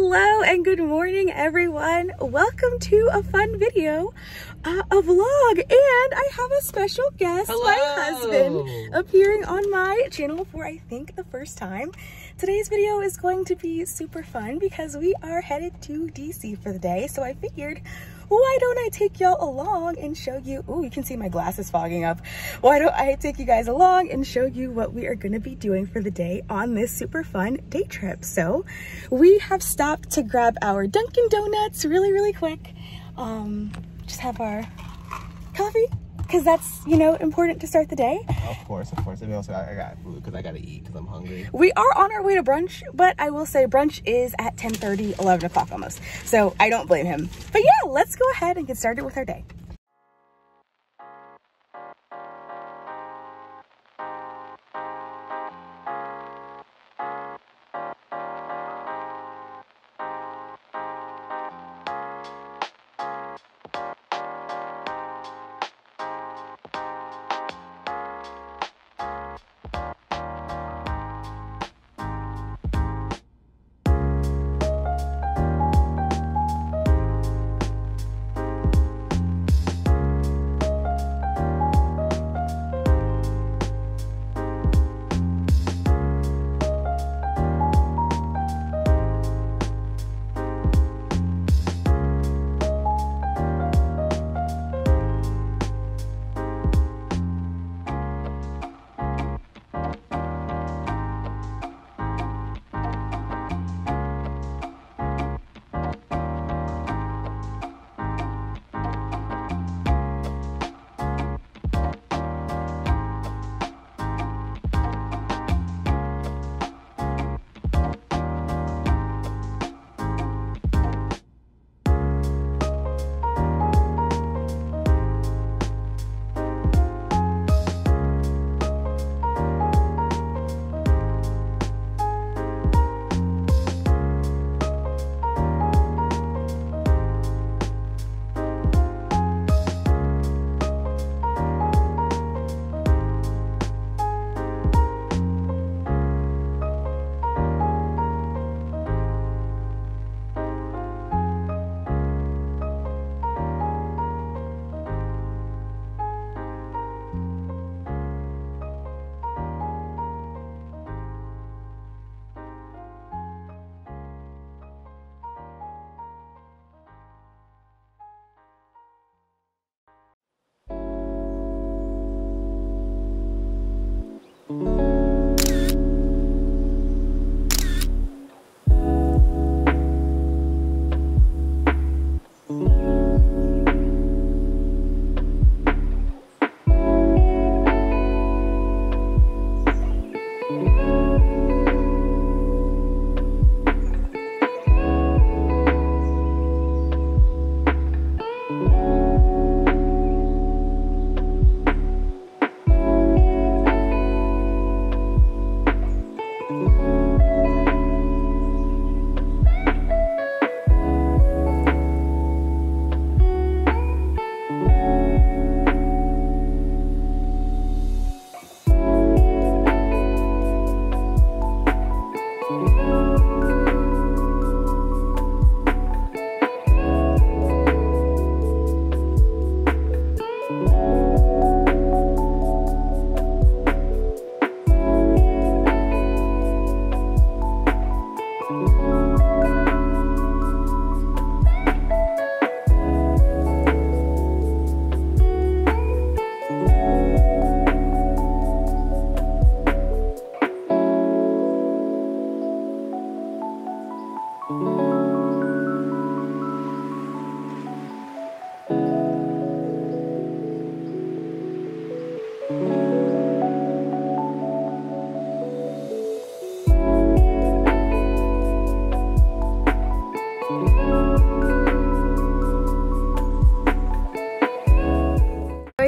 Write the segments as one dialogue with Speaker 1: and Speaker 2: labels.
Speaker 1: Hello and good morning everyone. Welcome to a fun video, uh, a vlog, and I have a special guest,
Speaker 2: Hello.
Speaker 1: my husband, appearing on my channel for I think the first time. Today's video is going to be super fun because we are headed to DC for the day, so I figured why don't I take y'all along and show you, oh, you can see my glasses fogging up. Why don't I take you guys along and show you what we are gonna be doing for the day on this super fun day trip. So we have stopped to grab our Dunkin' Donuts really, really quick. Um, just have our coffee because that's, you know, important to start the day.
Speaker 2: Of course, of course. And also, I, I got food because I got to eat because I'm hungry.
Speaker 1: We are on our way to brunch, but I will say brunch is at 10 30, 11 o'clock almost. So I don't blame him. But yeah, let's go ahead and get started with our day.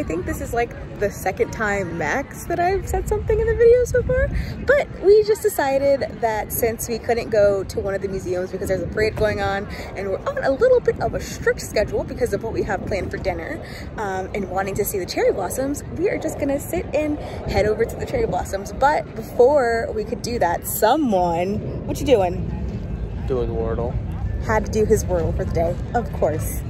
Speaker 1: I think this is like the second time max that I've said something in the video so far. But we just decided that since we couldn't go to one of the museums because there's a parade going on and we're on a little bit of a strict schedule because of what we have planned for dinner um, and wanting to see the cherry blossoms, we are just gonna sit and head over to the cherry blossoms. But before we could do that, someone, what you doing?
Speaker 3: Doing Wordle.
Speaker 1: Had to do his Wordle for the day, of course.